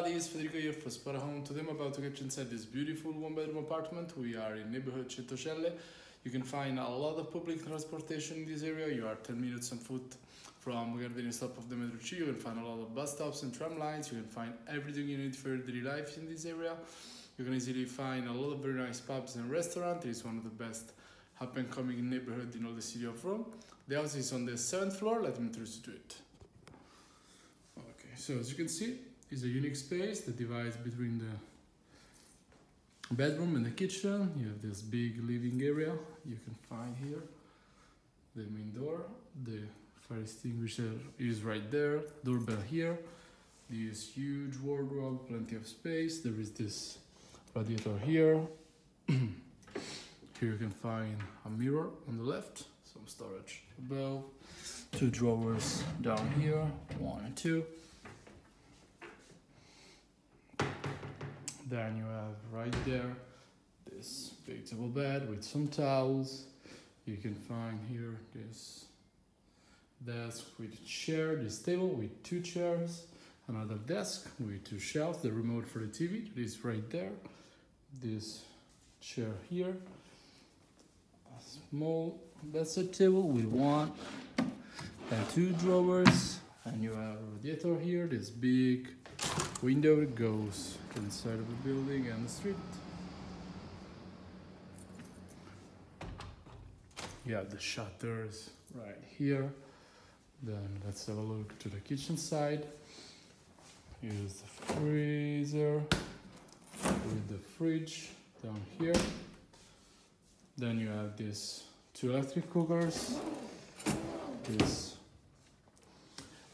everybody, it's Federico here for Spotahome. Today I'm about to get you inside this beautiful one bedroom apartment. We are in neighborhood Centocelle. You can find a lot of public transportation in this area. You are 10 minutes on foot from Gardenie stop of the Metro C. You can find a lot of bus stops and tram lines. You can find everything you need for daily life in this area. You can easily find a lot of very nice pubs and restaurants. It is one of the best up and coming neighborhood in all the city of Rome. The house is on the seventh floor. Let me introduce you to it. Okay, so as you can see, it's a unique space that divides between the bedroom and the kitchen. You have this big living area. You can find here the main door. The fire extinguisher is right there. Doorbell here. This huge wardrobe, plenty of space. There is this radiator here. here you can find a mirror on the left, some storage above, two drawers down here, one and two. Then you have right there this big double bed with some towels. You can find here this desk with chair, this table with two chairs, another desk with two shelves, the remote for the TV that is right there, this chair here, a small bedside table with one and two drawers, and you have a radiator here, this big window goes inside of the building and the street. You have the shutters right here. Then let's have a look to the kitchen side. Here's the freezer with the fridge down here. Then you have these two electric cookers, this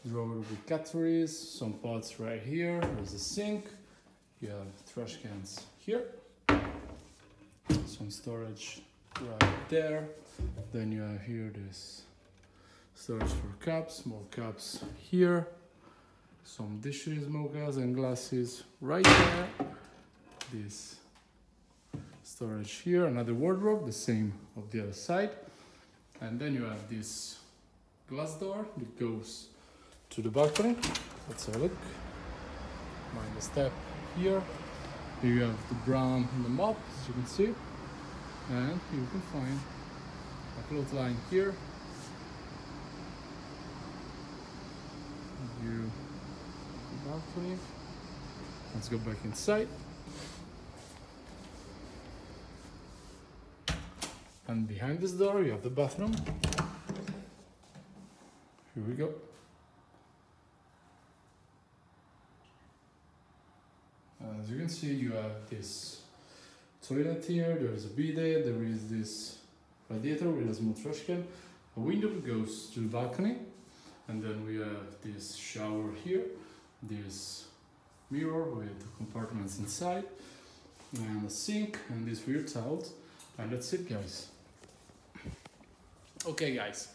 drawer with cutleries, some pots right here. There's a sink. You have trash cans here. Some storage right there. Then you have here this storage for cups, more cups here. Some dishes, mochas and glasses right there. This storage here, another wardrobe, the same of the other side. And then you have this glass door that goes to the balcony. Let's have a look. The step here. Here you have the brown and the mop, as you can see. And you can find a clothesline here. View the balcony. Let's go back inside. And behind this door you have the bathroom. Here we go. Uh, as you can see, you have this toilet here, there is a bidet, there is this radiator with a small trash can, a window goes to the balcony, and then we have this shower here, this mirror with compartments inside, and a sink, and these weird towels, and that's it guys. Okay guys,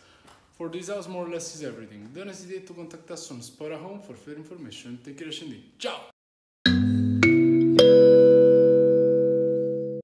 for this house more or less is everything. Don't hesitate to contact us on Spotahome for further information. Take care, Shandy. Ciao!